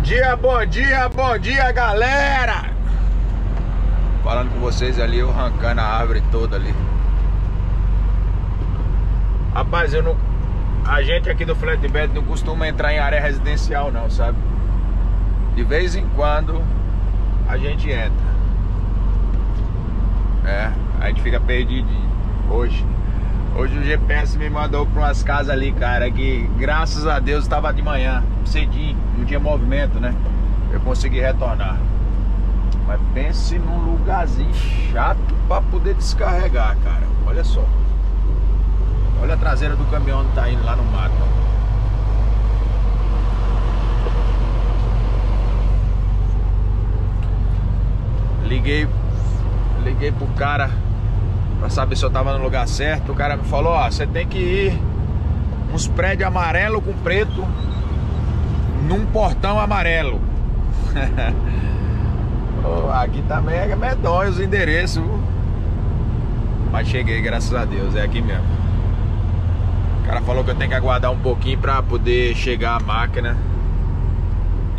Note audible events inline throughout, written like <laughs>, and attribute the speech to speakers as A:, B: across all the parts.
A: dia, bom dia, bom dia, galera! Falando com vocês ali, eu arrancando a árvore toda ali. Rapaz, eu não. A gente aqui do Flatbed não costuma entrar em área residencial, não, sabe? De vez em quando a gente entra. É, a gente fica perdido hoje. Hoje o GPS me mandou para umas casas ali, cara, que graças a Deus estava de manhã, cedinho, não tinha movimento, né? Eu consegui retornar. Mas pense num lugarzinho chato para poder descarregar, cara. Olha só. Olha a traseira do caminhão que tá indo lá no mato. Liguei, liguei pro cara para saber se eu tava no lugar certo. O cara me falou: Ó, você tem que ir uns prédios amarelo com preto num portão amarelo. <laughs> oh, aqui também é medonho os endereços. Mas cheguei, graças a Deus, é aqui mesmo. O cara falou que eu tenho que aguardar um pouquinho para poder chegar a máquina.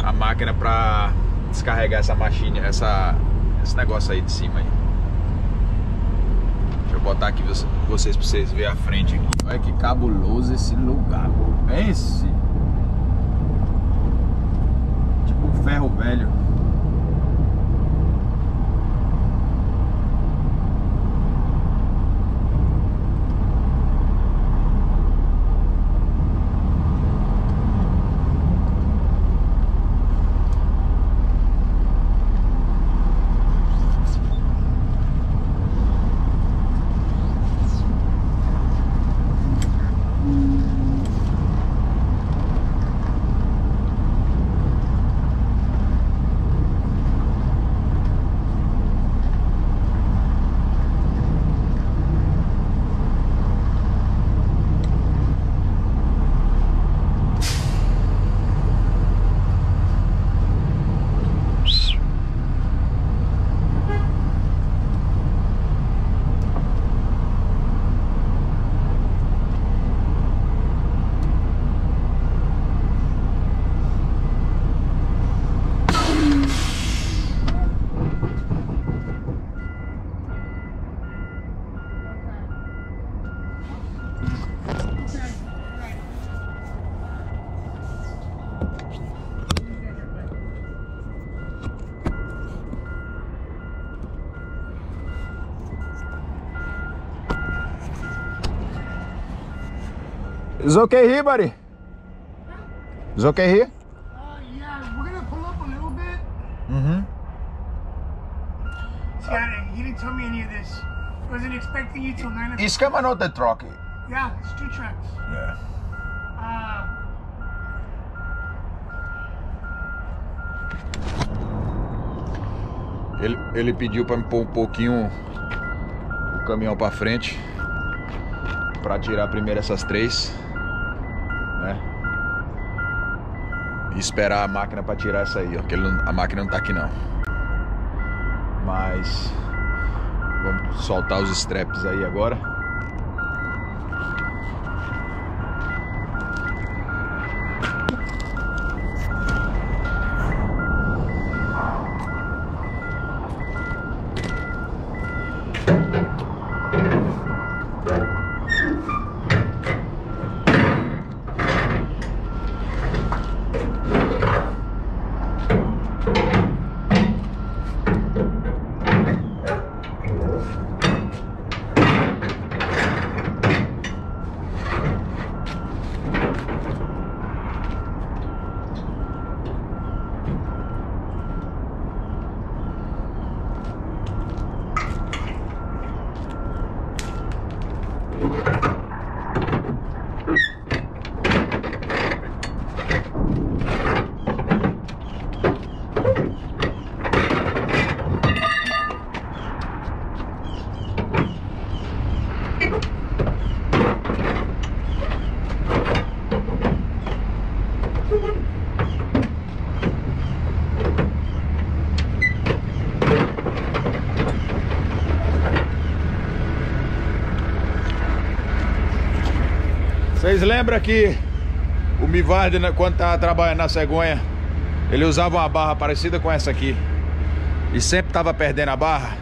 A: A máquina para descarregar essa machinha, essa, esse negócio aí de cima aí botar aqui vocês pra vocês verem a frente aqui. Olha que cabuloso esse lugar. Pense. Tipo um ferro velho. Is okay here, buddy? Is okay here?
B: Uh, yeah, we're gonna pull up a little bit.
A: Mm-hmm.
B: See, I, he didn't tell me any of this. I wasn't expecting you till 9 o'clock.
A: Is coming out the truck.
B: Yeah, it's two tracks.
A: Yeah.
B: Uh,
A: Ele, ele pediu para me pôr um pouquinho o caminhão para frente para tirar primeiro essas três, né? E esperar a máquina para tirar essa aí, ó, que não, a máquina não tá aqui não. Mas vamos soltar os straps aí agora. Vocês lembram que o Mivarde, né, quando tava trabalhando na cegonha, Ele usava uma barra parecida com essa aqui. E sempre tava perdendo a barra.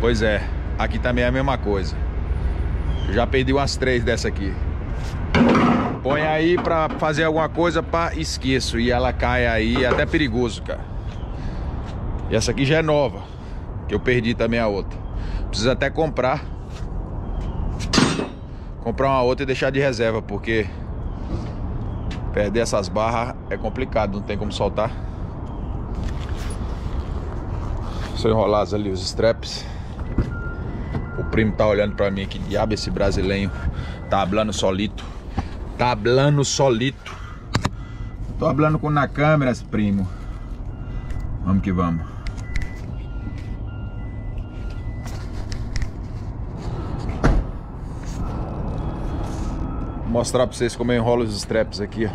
A: Pois é, aqui também é a mesma coisa. Já perdi umas três dessa aqui. Põe aí pra fazer alguma coisa, pra esqueço. E ela cai aí, é até perigoso, cara. E essa aqui já é nova. Que eu perdi também a outra. Preciso até comprar. Comprar uma outra e deixar de reserva, porque perder essas barras é complicado, não tem como soltar. São enrolados ali os straps. O primo tá olhando pra mim, que diabo esse brasileiro tá hablando solito. Tá hablando solito. Tô hablando com na câmera, primo. Vamos que vamos. Mostrar pra vocês como eu enrolo os straps aqui, ó.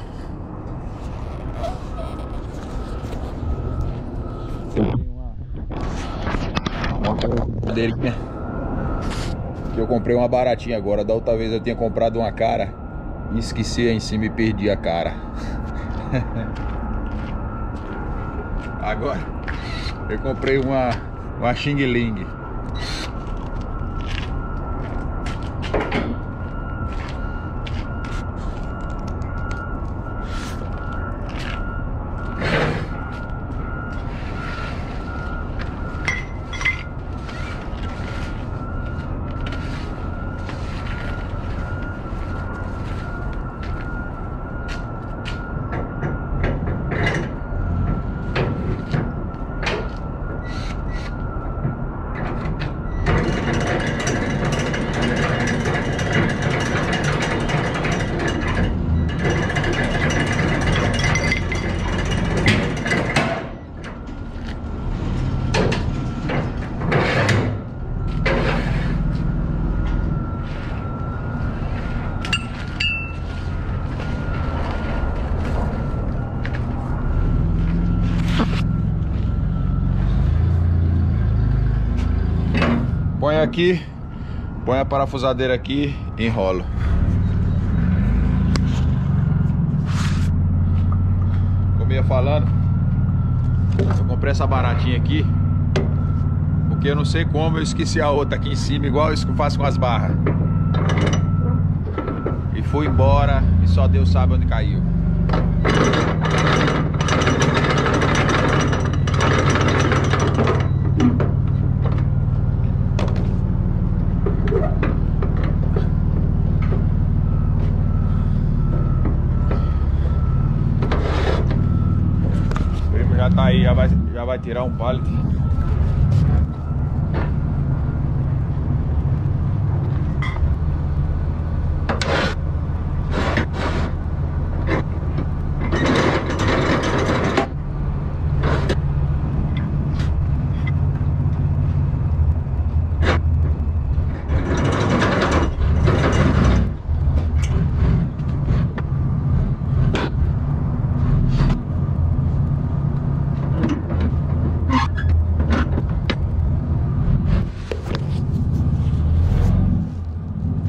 A: Que eu comprei uma baratinha agora. Da outra vez eu tinha comprado uma cara e esqueci em cima e perdi a cara. <laughs> agora eu comprei uma, uma Xing Ling. Põe aqui, põe a parafusadeira aqui, enrolo. Como ia falando, eu comprei essa baratinha aqui, porque eu não sei como eu esqueci a outra aqui em cima, igual isso que eu faço com as barras. E fui embora e só Deus sabe onde caiu. Já tá aí, já vai, já vai tirar um pallet.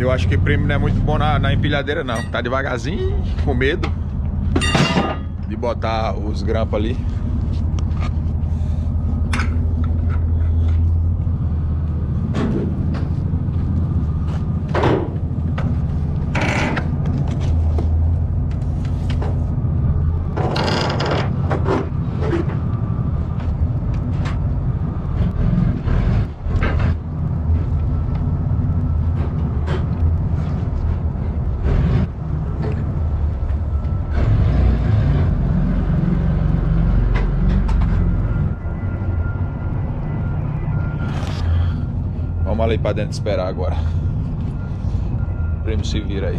A: Eu acho que o primo não é muito bom na, na empilhadeira não. Tá devagarzinho, com medo de botar os grampos ali. Vamos ali pra dentro esperar agora. O primo se vira aí.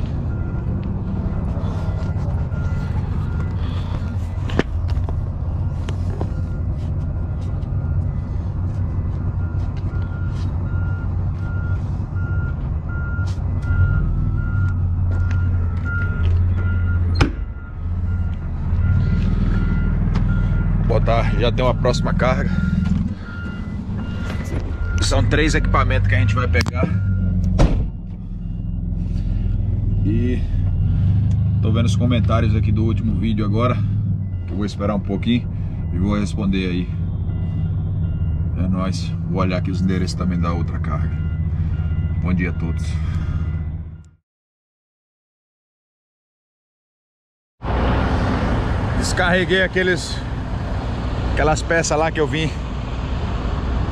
A: Já tem uma próxima carga. São três equipamentos que a gente vai pegar. E tô vendo os comentários aqui do último vídeo agora. Eu vou esperar um pouquinho e vou responder aí. É nóis. Vou olhar aqui os endereços também da outra carga. Bom dia a todos. Descarreguei aqueles aquelas peças lá que eu vim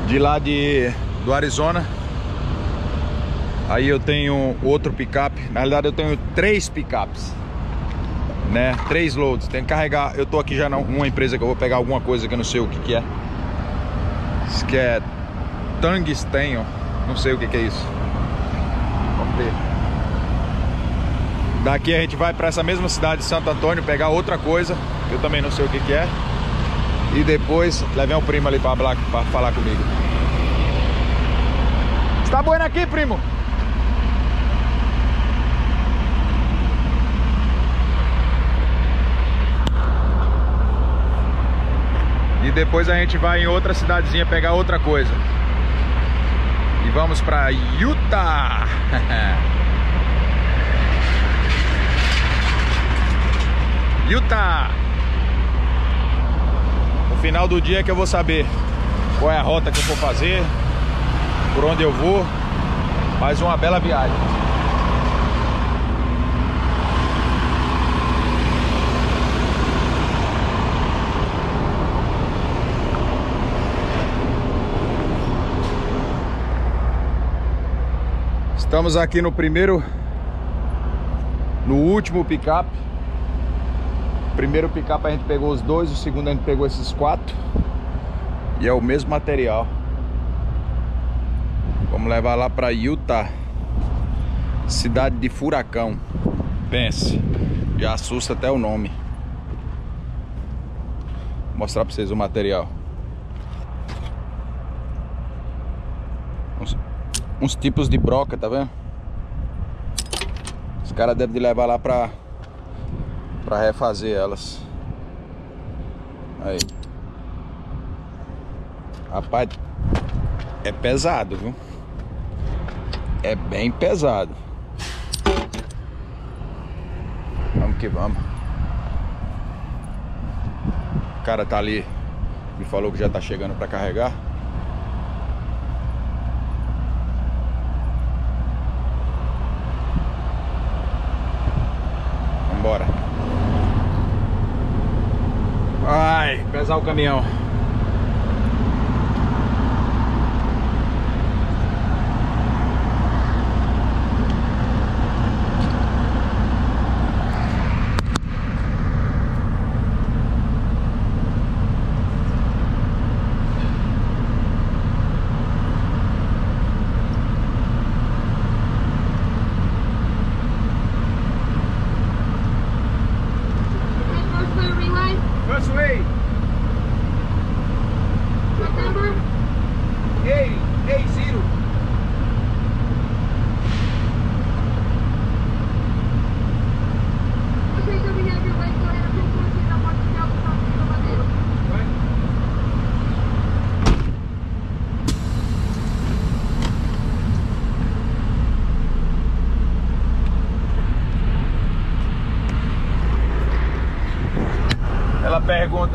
A: de lá de do Arizona. Aí eu tenho outro picape. Na realidade eu tenho três picapes. Né? Três loads. Tem que carregar. Eu tô aqui já numa empresa que eu vou pegar alguma coisa que eu não sei o que, que é. Isso que é tungsten, Não sei o que, que é isso. Vamos ver. Daqui a gente vai para essa mesma cidade de Santo Antônio pegar outra coisa. Eu também não sei o que, que é. E depois levei um primo ali para falar comigo. Está bueno aqui, primo? E depois a gente vai em outra cidadezinha pegar outra coisa. E vamos para Utah. <laughs> Utah. No final do dia é que eu vou saber qual é a rota que eu vou fazer, por onde eu vou. Mais uma bela viagem. Estamos aqui no primeiro, no último picape. Primeiro picape a gente pegou os dois, o segundo a gente pegou esses quatro. E é o mesmo material. Vamos levar lá para Utah. Cidade de furacão. Pense. Já assusta até o nome. Vou mostrar para vocês o material. uns tipos de broca, tá vendo? Os caras devem levar lá pra, pra refazer elas. Aí. Rapaz, é pesado, viu? É bem pesado. Vamos que vamos. O cara tá ali, me falou que já tá chegando pra carregar. embora. Ai, pesar o caminhão.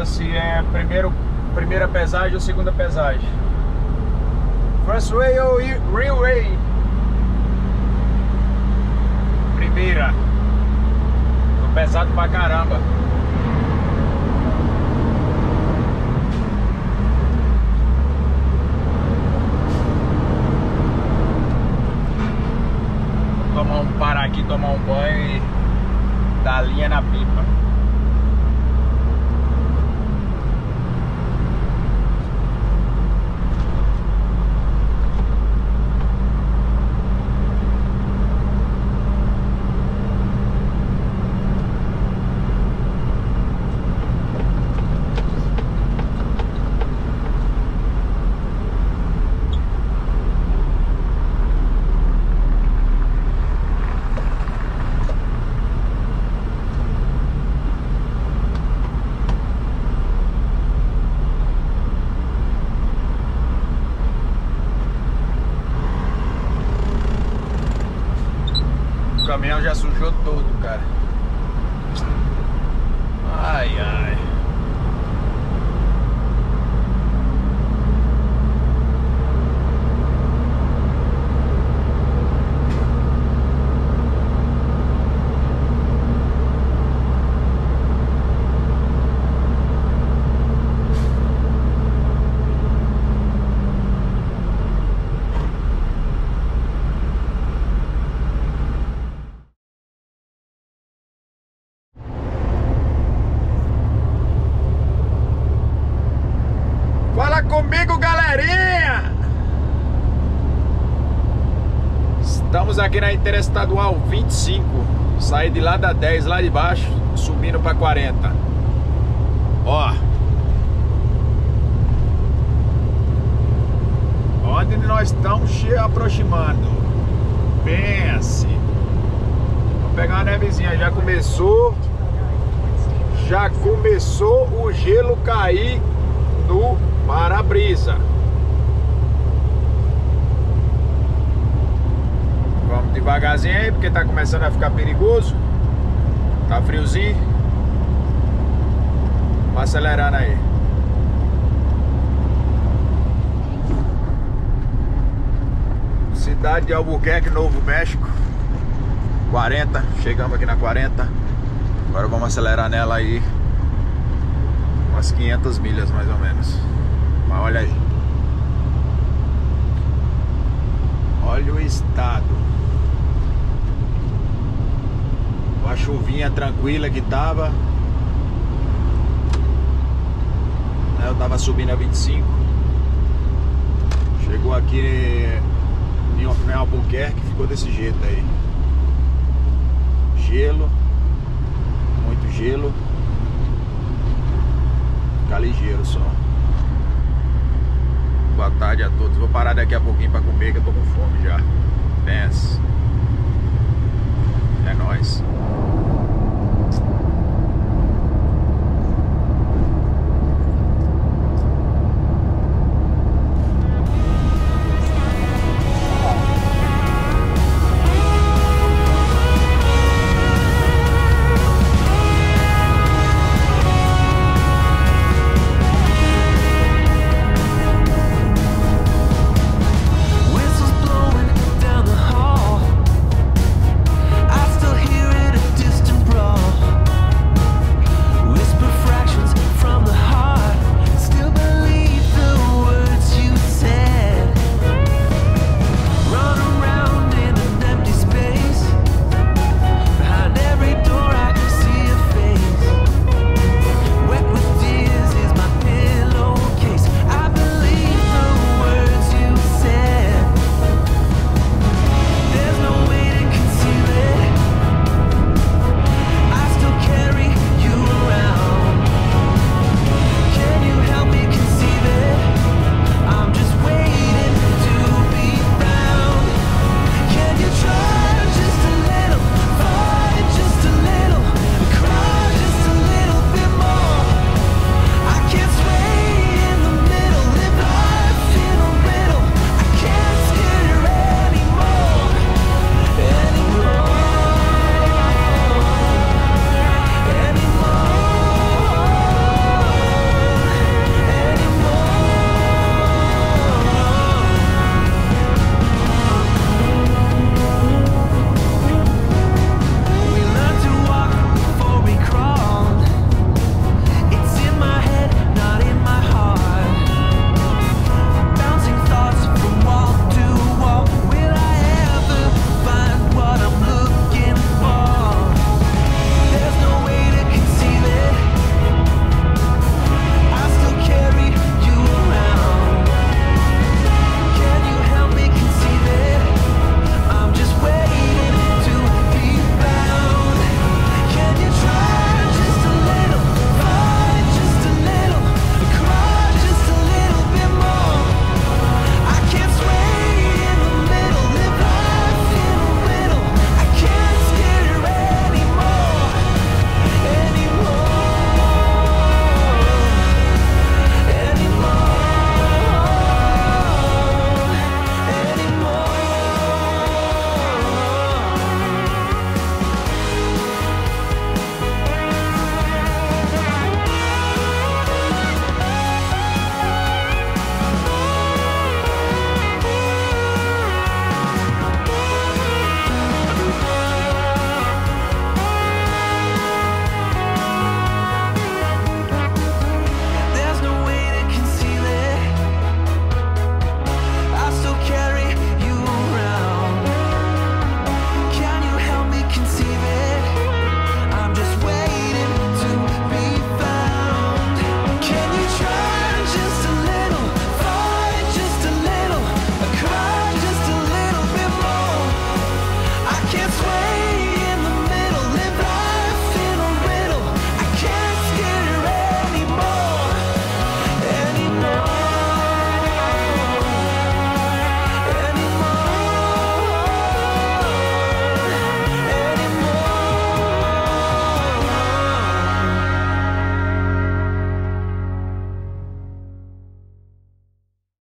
A: Se é primeiro, primeira pesagem ou segunda pesagem. First way ou real way? Primeira. Tô pesado pra caramba. Vou tomar um parar aqui, tomar um banho e dar linha na pipa. Caminhão já sujou todo, cara. Ai, ai. comigo, galerinha! Estamos aqui na Interestadual 25. Saí de lá da 10, lá de baixo, subindo para 40. Ó. Onde nós estamos aproximando. Pense. Vamos pegar uma nevezinha. Já começou. Já começou o gelo cair no para-brisa. Vamos devagarzinho aí, porque tá começando a ficar perigoso. Tá friozinho. Vamos acelerando aí. Cidade de Albuquerque, Novo México. 40, chegamos aqui na 40. Agora vamos acelerar nela aí. Umas 500 milhas mais ou menos. Mas olha aí. Olha o estado. A chuvinha tranquila que tava. Eu tava subindo a 25. Chegou aqui em Albuquerque, ficou desse jeito aí. Gelo. Muito gelo. Ficar ligeiro só. Boa tarde a todos. Vou parar daqui a pouquinho pra comer que eu tô com fome já.